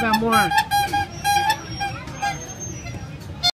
vers moi.